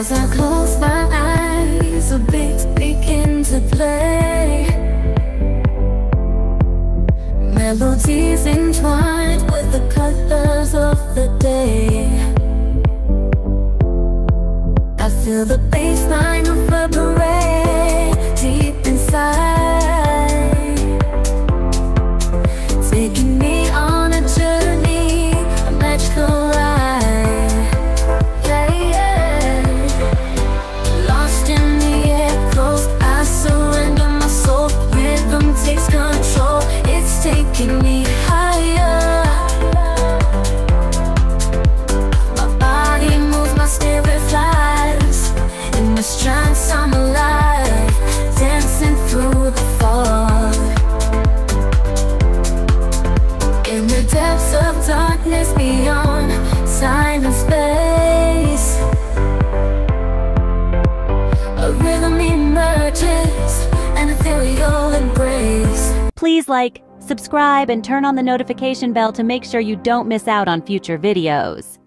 As I close my eyes, a beat begin to play. Melodies entwined with the colors of the day. I feel the baseline of line reverberate In this I'm alive, dancing through the fog. In the depths of darkness beyond time and. Please like, subscribe, and turn on the notification bell to make sure you don't miss out on future videos.